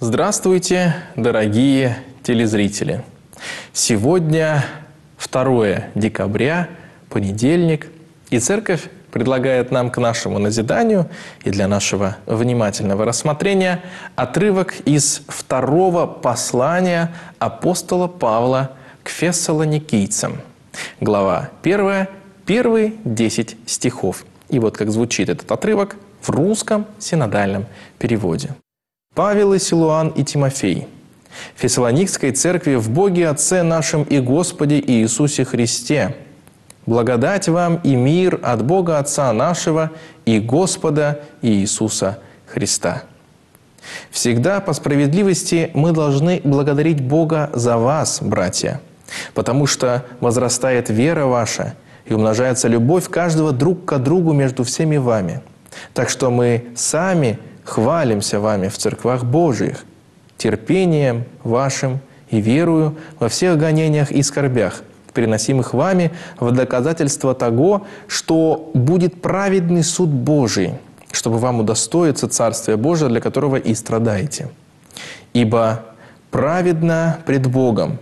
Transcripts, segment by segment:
Здравствуйте, дорогие телезрители! Сегодня 2 декабря, понедельник, и Церковь предлагает нам к нашему назиданию и для нашего внимательного рассмотрения отрывок из второго послания апостола Павла к фессалоникийцам. Глава 1, первые 10 стихов. И вот как звучит этот отрывок в русском синодальном переводе. Павел и Силуан и Тимофей, Фессалоникской церкви в Боге Отце нашем и Господе Иисусе Христе. Благодать вам и мир от Бога Отца нашего и Господа Иисуса Христа. Всегда по справедливости мы должны благодарить Бога за вас, братья, потому что возрастает вера ваша и умножается любовь каждого друг к другу между всеми вами. Так что мы сами хвалимся вами в церквах Божиих, терпением вашим и верую во всех гонениях и скорбях, переносимых вами в доказательство того, что будет праведный суд Божий, чтобы вам удостоиться Царствия Божия, для которого и страдаете. Ибо праведно пред Богом,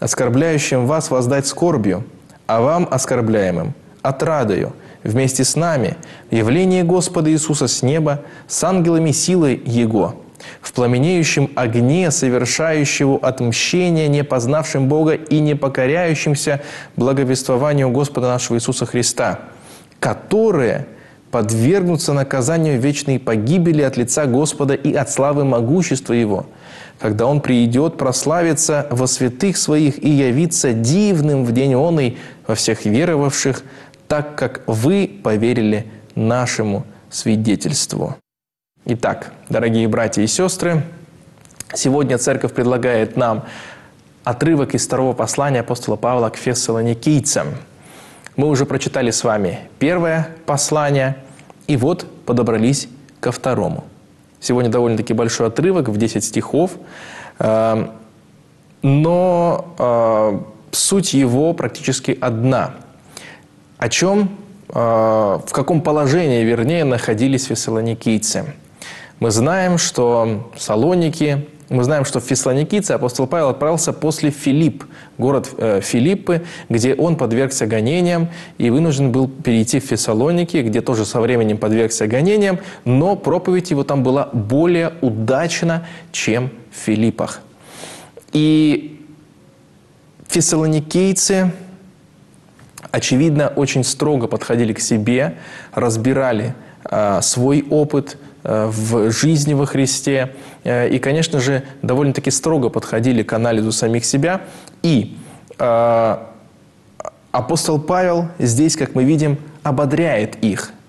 оскорбляющим вас воздать скорбью, а вам, оскорбляемым, отрадою – вместе с нами в явлении Господа Иисуса с неба с ангелами силы Его, в пламенеющем огне, совершающего отмщение, не познавшим Бога и не покоряющимся благовествованию Господа нашего Иисуса Христа, которые подвергнутся наказанию вечной погибели от лица Господа и от славы могущества Его, когда Он придет прославиться во святых Своих и явиться дивным в день Он и во всех веровавших так как вы поверили нашему свидетельству. Итак, дорогие братья и сестры, сегодня Церковь предлагает нам отрывок из второго послания апостола Павла к фессалоникийцам. Мы уже прочитали с вами первое послание, и вот подобрались ко второму. Сегодня довольно-таки большой отрывок в 10 стихов, э, но э, суть его практически одна – о чем, а, в каком положении, вернее, находились фессалоникийцы. Мы знаем, что Салоники, мы знаем, что в Фессалоникийцы апостол Павел отправился после Филипп, город э, Филиппы, где он подвергся гонениям и вынужден был перейти в Фессалоники, где тоже со временем подвергся гонениям, но проповедь его там была более удачна, чем в Филиппах. И фессалоникийцы очевидно, очень строго подходили к себе, разбирали э, свой опыт э, в жизни во Христе э, и, конечно же, довольно-таки строго подходили к анализу самих себя. И э, апостол Павел здесь, как мы видим, ободряет их –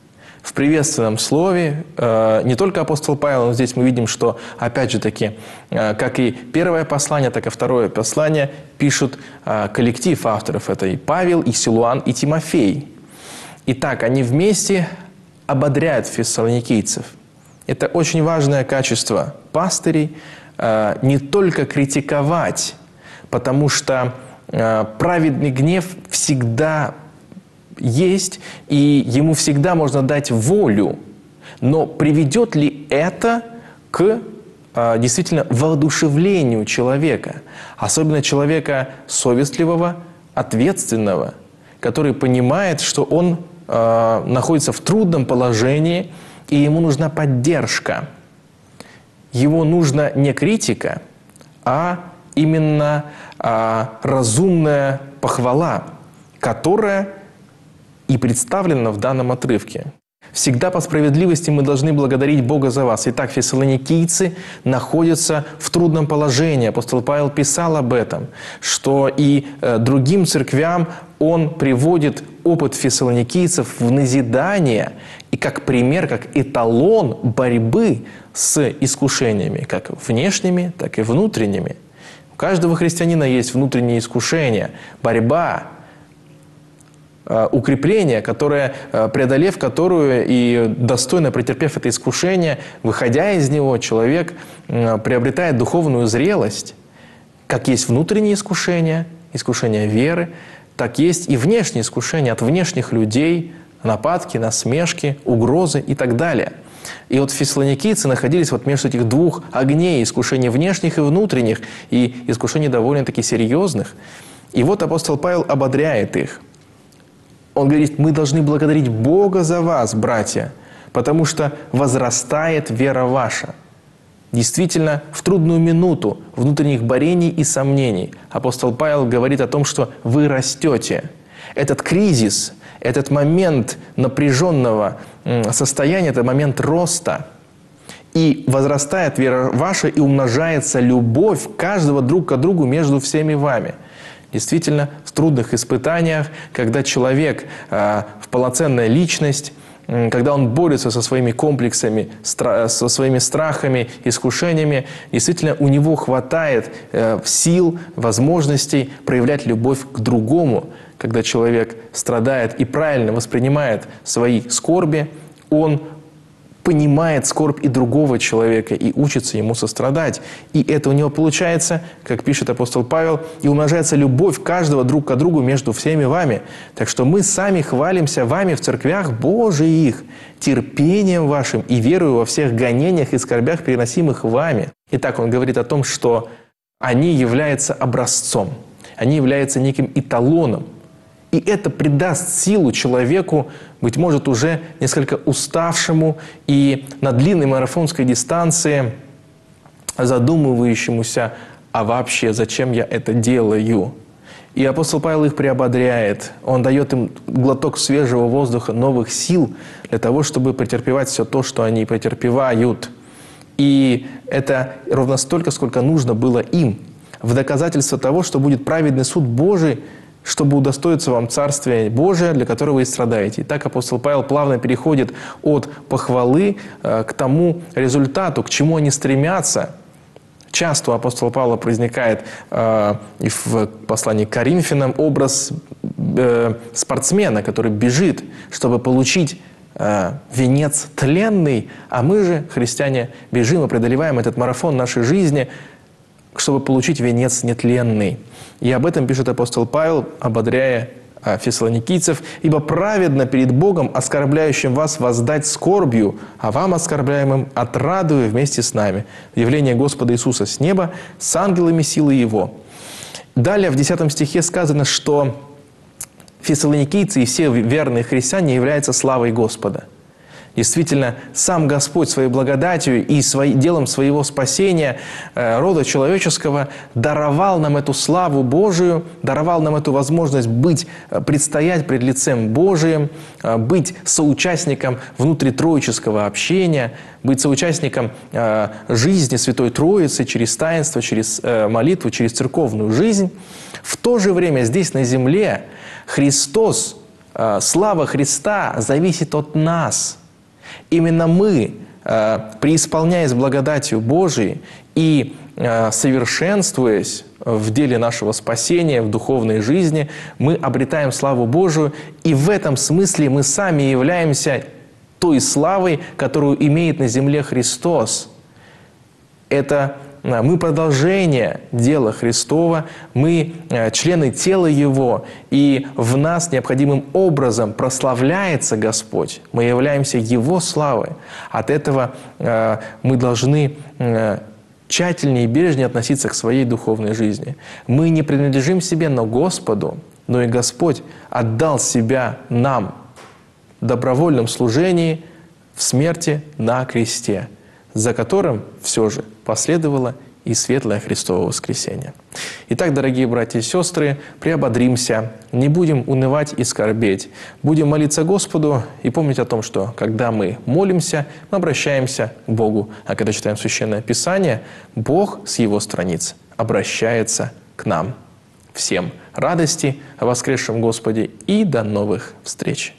в приветственном слове э, не только апостол Павел, но здесь мы видим, что, опять же таки, э, как и первое послание, так и второе послание пишут э, коллектив авторов. Это и Павел, и Силуан, и Тимофей. Итак, они вместе ободряют фессалоникийцев. Это очень важное качество пастырей, не только критиковать, потому что праведный гнев всегда есть, и ему всегда можно дать волю. Но приведет ли это к а, действительно воодушевлению человека, особенно человека совестливого, ответственного, который понимает, что он э, находится в трудном положении, и ему нужна поддержка. Ему нужна не критика, а именно э, разумная похвала, которая и представлено в данном отрывке. Всегда по справедливости мы должны благодарить Бога за вас. Итак, фессалоникийцы находятся в трудном положении. Апостол Павел писал об этом, что и э, другим церквям он приводит опыт фессалоникийцев в назидание и как пример, как эталон борьбы с искушениями, как внешними, так и внутренними. У каждого христианина есть внутренние искушения, борьба укрепление, которое, э, преодолев которую и достойно претерпев это искушение, выходя из него, человек приобретает духовную зрелость. Как есть внутренние искушения, искушения веры, так есть и внешние искушения от внешних людей, нападки, насмешки, угрозы и так далее. И вот фессалоникийцы находились вот между этих двух огней, искушений внешних и внутренних, и искушений довольно-таки серьезных. И вот апостол Павел ободряет их. Он говорит, мы должны благодарить Бога за вас, братья, потому что возрастает вера ваша. Действительно, в трудную минуту внутренних борений и сомнений апостол Павел говорит о том, что вы растете. Этот кризис, этот момент напряженного состояния, это момент роста. И возрастает вера ваша, и умножается любовь каждого друг к другу между всеми вами. Действительно, в трудных испытаниях, когда человек, э, в полноценная личность, когда он борется со своими комплексами, со своими страхами, искушениями, действительно у него хватает э, сил, возможностей проявлять любовь к другому. Когда человек страдает и правильно воспринимает свои скорби, он понимает скорбь и другого человека и учится ему сострадать. И это у него получается, как пишет апостол Павел, и умножается любовь каждого друг к другу между всеми вами. Так что мы сами хвалимся вами в церквях Божиих, терпением вашим и верою во всех гонениях и скорбях, переносимых вами. Итак, он говорит о том, что они являются образцом, они являются неким эталоном, и это придаст силу человеку, быть может, уже несколько уставшему и на длинной марафонской дистанции задумывающемуся, а вообще зачем я это делаю? И апостол Павел их приободряет. Он дает им глоток свежего воздуха, новых сил для того, чтобы претерпевать все то, что они претерпевают. И это ровно столько, сколько нужно было им. В доказательство того, что будет праведный суд Божий – чтобы удостоиться вам Царствия Божия, для которого вы страдаете. И так апостол Павел плавно переходит от похвалы э, к тому результату, к чему они стремятся. Часто у апостола Павла возникает э, и в послании к Коринфянам образ э, спортсмена, который бежит, чтобы получить венец тленный, а мы же, христиане, бежим и преодолеваем этот марафон нашей жизни – чтобы получить венец нетленный. И об этом пишет апостол Павел, ободряя а, фессалоникийцев, «Ибо праведно перед Богом, оскорбляющим вас, воздать скорбью, а вам, оскорбляемым, отрадуя вместе с нами». Явление Господа Иисуса с неба с ангелами силы Его. Далее в 10 стихе сказано, что фессалоникийцы и все верные христиане являются славой Господа – Действительно, сам Господь своей благодатью и свои, делом своего спасения э, рода человеческого даровал нам эту славу Божию, даровал нам эту возможность быть, э, предстоять пред лицем Божиим, э, быть соучастником внутритроического общения, быть соучастником э, жизни Святой Троицы через таинство, через э, молитву, через церковную жизнь. В то же время здесь на земле Христос, э, слава Христа зависит от нас – Именно мы, э, преисполняясь благодатью Божией и э, совершенствуясь в деле нашего спасения, в духовной жизни, мы обретаем славу Божию, и в этом смысле мы сами являемся той славой, которую имеет на земле Христос. Это мы продолжение дела Христова, мы э, члены тела Его, и в нас необходимым образом прославляется Господь. Мы являемся Его славой. От этого э, мы должны э, тщательнее и бережнее относиться к своей духовной жизни. Мы не принадлежим себе, но Господу, но и Господь отдал себя нам в добровольном служении в смерти на кресте, за которым все же последовало и светлое Христово воскресение. Итак, дорогие братья и сестры, приободримся, не будем унывать и скорбеть, будем молиться Господу и помнить о том, что когда мы молимся, мы обращаемся к Богу, а когда читаем Священное Писание, Бог с Его страниц обращается к нам. Всем радости о воскресшем Господе и до новых встреч!